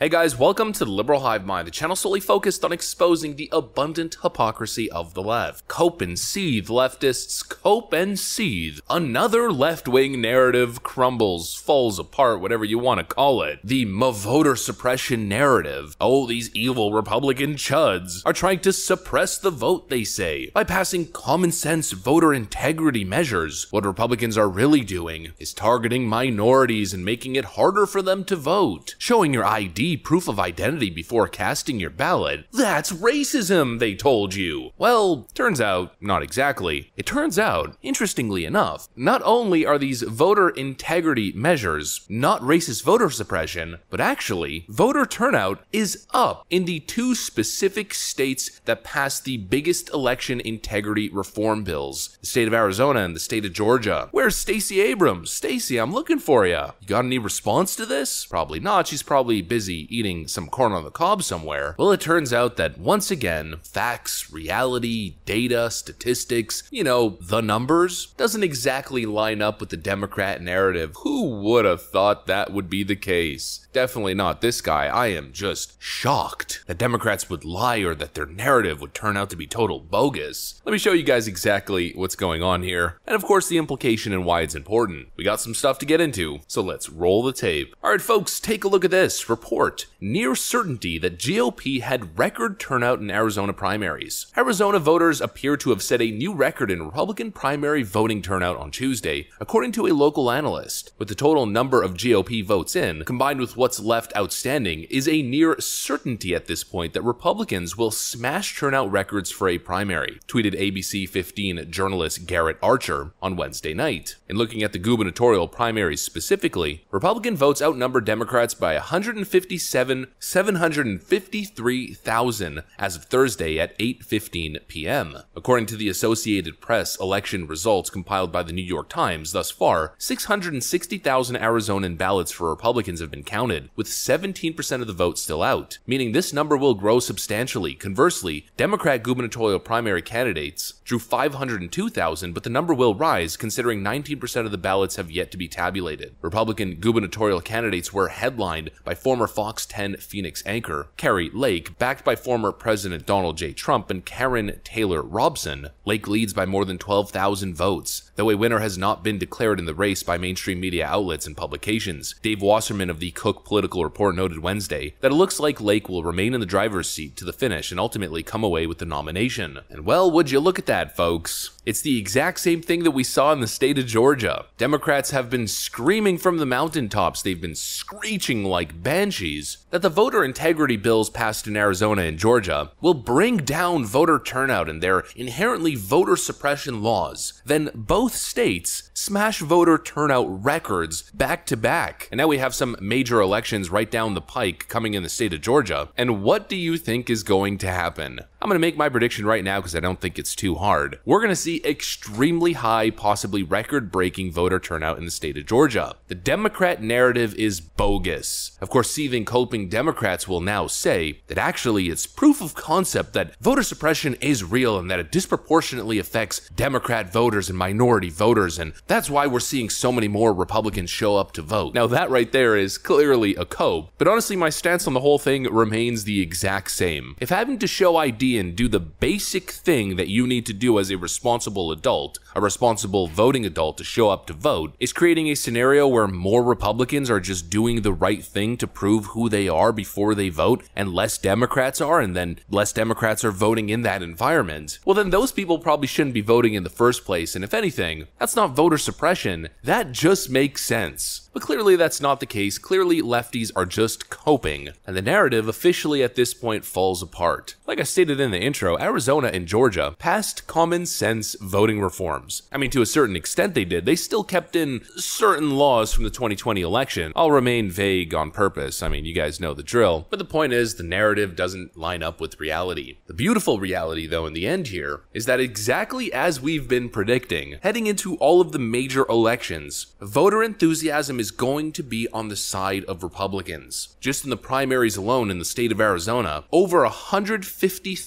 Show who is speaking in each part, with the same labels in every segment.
Speaker 1: Hey guys, welcome to the Liberal Hive Mind, the channel solely focused on exposing the abundant hypocrisy of the left. Cope and seethe, leftists, cope and seethe. Another left-wing narrative crumbles, falls apart, whatever you want to call it. The voter suppression narrative. Oh, these evil Republican chuds are trying to suppress the vote, they say, by passing common sense voter integrity measures. What Republicans are really doing is targeting minorities and making it harder for them to vote, showing your ID proof of identity before casting your ballot. That's racism, they told you. Well, turns out, not exactly. It turns out, interestingly enough, not only are these voter integrity measures not racist voter suppression, but actually, voter turnout is up in the two specific states that passed the biggest election integrity reform bills the state of Arizona and the state of Georgia. Where's Stacey Abrams? Stacey, I'm looking for you. You got any response to this? Probably not. She's probably busy eating some corn on the cob somewhere. Well, it turns out that once again, facts, reality, data, statistics, you know, the numbers, doesn't exactly line up with the Democrat narrative. Who would have thought that would be the case? Definitely not this guy. I am just shocked that Democrats would lie or that their narrative would turn out to be total bogus. Let me show you guys exactly what's going on here, and of course the implication and why it's important. We got some stuff to get into, so let's roll the tape. Alright folks, take a look at this report. Near certainty that GOP had record turnout in Arizona primaries. Arizona voters appear to have set a new record in Republican primary voting turnout on Tuesday, according to a local analyst. With the total number of GOP votes in, combined with what's left outstanding, is a near certainty at this point that Republicans will smash turnout records for a primary, tweeted ABC 15 journalist Garrett Archer on Wednesday night. In looking at the gubernatorial primaries specifically, Republican votes outnumber Democrats by 157 753,000 as of Thursday at 8:15 p.m. According to the Associated Press election results compiled by the New York Times, thus far, 660,000 Arizonan ballots for Republicans have been counted, with 17% of the vote still out, meaning this number will grow substantially. Conversely, Democrat gubernatorial primary candidates drew 502,000, but the number will rise considering 19% of the ballots have yet to be tabulated. Republican gubernatorial candidates were headlined by former Fox 10 Phoenix anchor Kari Lake, backed by former President Donald J. Trump and Karrin Taylor Robson. Lake leads by more than 12,000 votes, though a winner has not been declared in the race by mainstream media outlets and publications. Dave Wasserman of the Cook Political Report noted Wednesday that it looks like Lake will remain in the driver's seat to the finish and ultimately come away with the nomination. And well, would you look at that, folks? It's the exact same thing that we saw in the state of Georgia. Democrats have been screaming from the mountaintops, they've been screeching like banshees that the voter integrity bills passed in Arizona and Georgia will bring down voter turnout and their inherently voter suppression laws. Then both states smash voter turnout records back to back. And now we have some major elections right down the pike coming in the state of Georgia. And what do you think is going to happen? I'm going to make my prediction right now because I don't think it's too hard. We're going to see extremely high, possibly record breaking voter turnout in the state of Georgia. The Democrat narrative is bogus. Of course, seething, coping Democrats will now say that actually it's proof of concept that voter suppression is real and that it disproportionately affects Democrat voters and minority voters, and that's why we're seeing so many more Republicans show up to vote. Now, that right there is clearly a cope, but honestly, my stance on the whole thing remains the exact same. If having to show ID and do the basic thing that you need to do as a responsible adult, a responsible voting adult to show up to vote, is creating a scenario where more Republicans are just doing the right thing to prove who they are before they vote, and less Democrats are, and then less Democrats are voting in that environment, well, then those people probably shouldn't be voting in the first place, and if anything, that's not voter suppression, that just makes sense. But clearly that's not the case. Clearly lefties are just coping, and the narrative officially at this point falls apart. Like I stated in the intro, Arizona and Georgia passed common sense voting reforms. I mean, to a certain extent they did. They still kept in certain laws from the 2020 election. I'll remain vague on purpose. I mean, you guys know the drill. But the point is, the narrative doesn't line up with reality. The beautiful reality, though, in the end here, is that exactly as we've been predicting, heading into all of the major elections, voter enthusiasm is going to be on the side of Republicans. Just in the primaries alone in the state of Arizona, over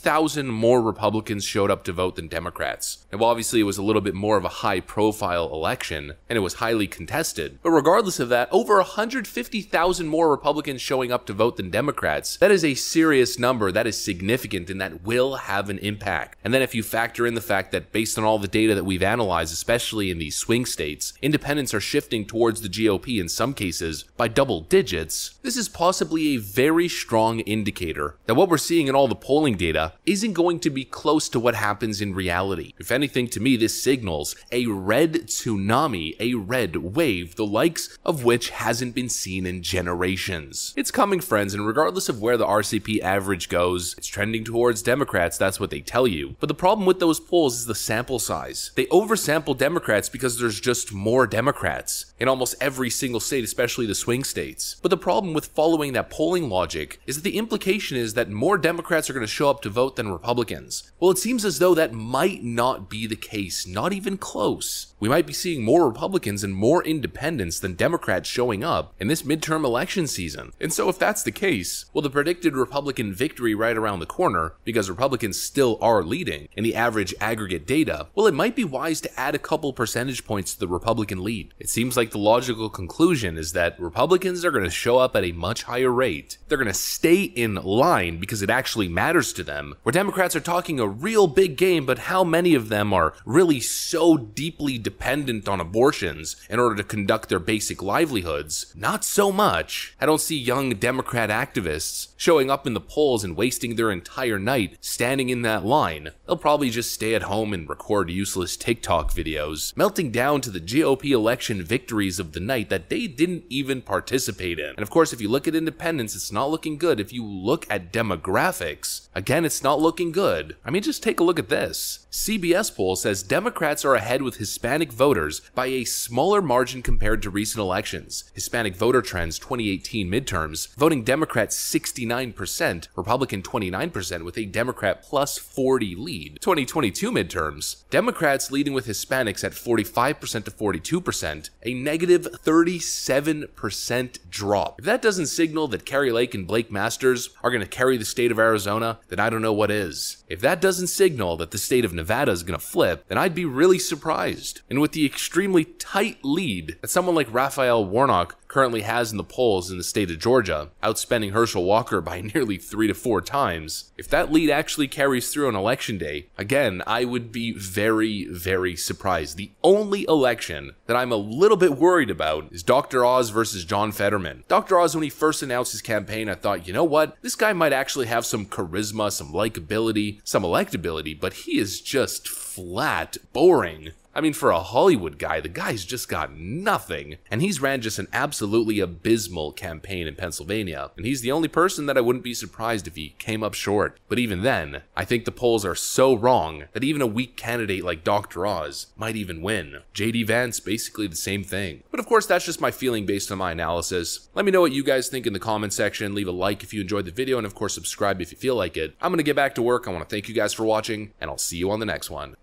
Speaker 1: 3,000 more Republicans showed up to vote than Democrats. Now, obviously, it was a little bit more of a high profile election and it was highly contested. But regardless of that, over 150,000 more Republicans showing up to vote than Democrats, that is a serious number. That is significant and that will have an impact. And then if you factor in the fact that based on all the data that we've analyzed, especially in these swing states, independents are shifting towards the GOP in some cases by double digits, this is possibly a very strong indicator that what we're seeing in all the polling data isn't going to be close to what happens in reality. If anything, to me, this signals a red tsunami, a red wave, the likes of which hasn't been seen in generations. It's coming, friends, and regardless of where the RCP average goes, it's trending towards Democrats, that's what they tell you. But the problem with those polls is the sample size. They oversample Democrats because there's just more Democrats in almost every single state, especially the swing states. But the problem with following that polling logic is that the implication is that more Democrats are going to show up to vote than Republicans. Well, it seems as though that might not be the case, not even close. We might be seeing more Republicans and more independents than Democrats showing up in this midterm election season. And so, if that's the case, well, the predicted Republican victory right around the corner, because Republicans still are leading in the average aggregate data, well, it might be wise to add a couple percentage points to the Republican lead. It seems like the logical conclusion is that Republicans are going to show up at a much higher rate. They're going to stay in line because it actually matters to them, where Democrats are talking a real big game, but how many of them are really so deeply dependent on abortions in order to conduct their basic livelihoods. Not so much. I don't see young Democrat activists showing up in the polls and wasting their entire night standing in that line. They'll probably just stay at home and record useless TikTok videos, melting down to the GOP election of the night that they didn't even participate in. And of course, if you look at independents, it's not looking good. If you look at demographics, again, it's not looking good. I mean, just take a look at this. CBS poll says Democrats are ahead with Hispanic voters by a smaller margin compared to recent elections. Hispanic voter trends 2018 midterms, voting Democrat 69%, Republican 29% with a Democrat plus 40 lead. 2022 midterms, Democrats leading with Hispanics at 45% to 42%, a negative 37% drop. If that doesn't signal that Kari Lake and Blake Masters are going to carry the state of Arizona, then I don't know what is. If that doesn't signal that the state of Nevada is going to flip, then I'd be really surprised. And with the extremely tight lead that someone like Raphael Warnock currently has in the polls in the state of Georgia, outspending Herschel Walker by nearly three to four times, if that lead actually carries through on election day, again, I would be very, very surprised. The only election that I'm a little bit worried about is Dr. Oz versus John Fetterman. Dr. Oz, when he first announced his campaign, I thought, you know what? This guy might actually have some charisma, some likability, some electability, but he is just flat boring. I mean, for a Hollywood guy, the guy's just got nothing. And he's ran just an absolutely abysmal campaign in Pennsylvania. And he's the only person that I wouldn't be surprised if he came up short. But even then, I think the polls are so wrong that even a weak candidate like Dr. Oz might even win. JD Vance, basically the same thing. But of course, that's just my feeling based on my analysis. Let me know what you guys think in the comment section. Leave a like if you enjoyed the video, and of course, subscribe if you feel like it. I'm gonna get back to work. I wanna thank you guys for watching, and I'll see you on the next one.